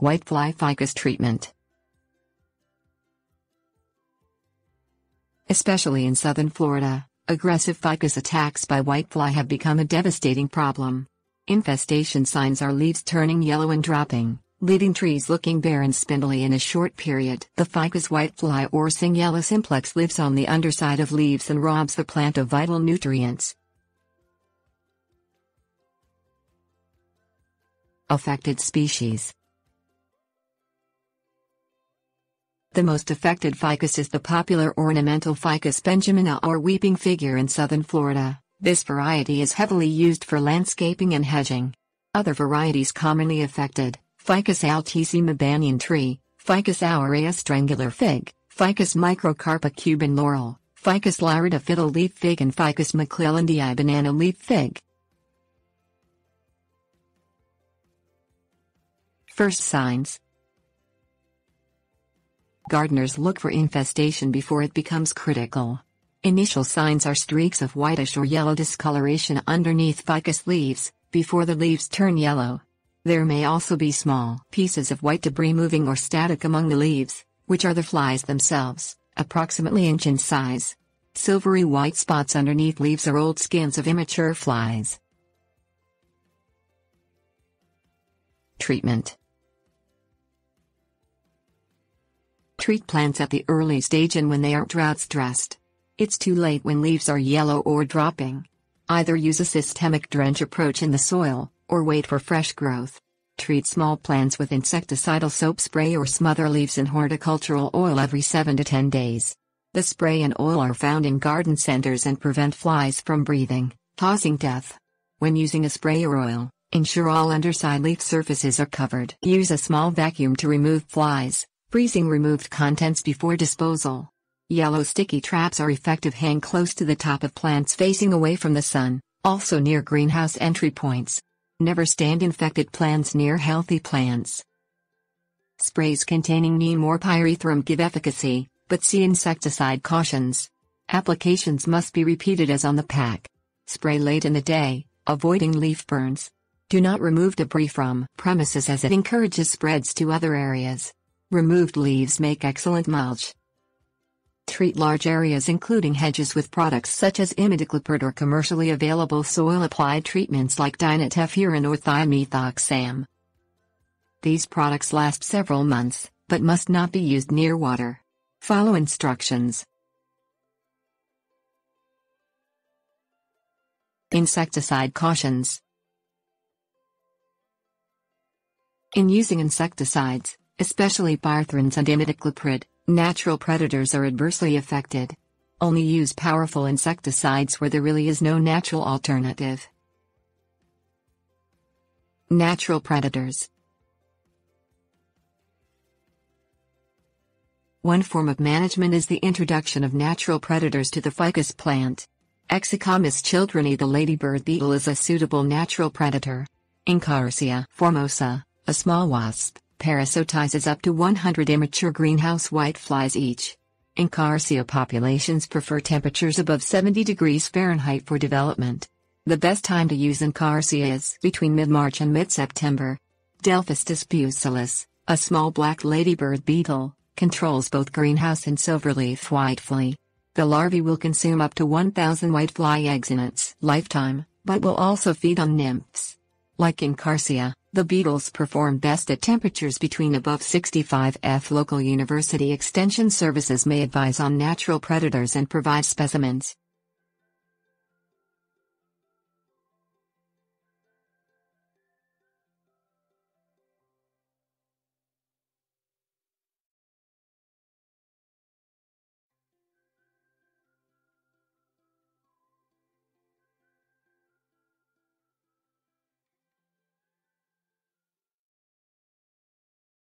Whitefly ficus treatment. Especially in southern Florida, aggressive ficus attacks by whitefly have become a devastating problem. Infestation signs are leaves turning yellow and dropping, leaving trees looking bare and spindly in a short period. The ficus whitefly or Singhiella simplex lives on the underside of leaves and robs the plant of vital nutrients. Affected species The most affected ficus is the popular ornamental ficus benjamina or weeping figure in southern Florida. This variety is heavily used for landscaping and hedging. Other varieties commonly affected, Ficus altissima banyan tree, Ficus aurea strangler fig, Ficus microcarpa Cuban laurel, Ficus lyrata fiddle leaf fig and Ficus maclellandii banana leaf fig. First signs Gardeners look for infestation before it becomes critical. Initial signs are streaks of whitish or yellow discoloration underneath ficus leaves, before the leaves turn yellow. There may also be small pieces of white debris moving or static among the leaves, which are the flies themselves, approximately inch in size. Silvery white spots underneath leaves are old skins of immature flies. Treatment Treat plants at the early stage and when they are drought stressed. It's too late when leaves are yellow or dropping. Either use a systemic drench approach in the soil, or wait for fresh growth. Treat small plants with insecticidal soap spray or smother leaves in horticultural oil every 7 to 10 days. The spray and oil are found in garden centers and prevent flies from breathing, causing death. When using a spray or oil, ensure all underside leaf surfaces are covered. Use a small vacuum to remove flies. Freezing removed contents before disposal. Yellow sticky traps are effective hang close to the top of plants facing away from the sun, also near greenhouse entry points. Never stand infected plants near healthy plants. Sprays containing neem or pyrethrum give efficacy, but see insecticide cautions. Applications must be repeated as on the pack. Spray late in the day, avoiding leaf burns. Do not remove debris from premises as it encourages spreads to other areas. Removed leaves make excellent mulch. Treat large areas including hedges with products such as imidacloprid or commercially available soil-applied treatments like dinotefuran or thiamethoxam. These products last several months, but must not be used near water. Follow instructions. Insecticide cautions. In using insecticides, especially pyrethrins and imidacloprid, natural predators are adversely affected. Only use powerful insecticides where there really is no natural alternative. Natural predators One form of management is the introduction of natural predators to the ficus plant. Exochomus childreni the ladybird beetle is a suitable natural predator. Encarsia formosa, a small wasp, parasitizes up to 100 immature greenhouse whiteflies each. Encarsia populations prefer temperatures above 70 degrees Fahrenheit for development. The best time to use Encarsia is between mid-March and mid-September. Delphastus pusillus, a small black ladybird beetle, controls both greenhouse and silverleaf whitefly. The larvae will consume up to 1,000 whitefly eggs in its lifetime, but will also feed on nymphs. Like Encarsia, the beetles perform best at temperatures between above 65 F. Local University Extension Services may advise on natural predators and provide specimens.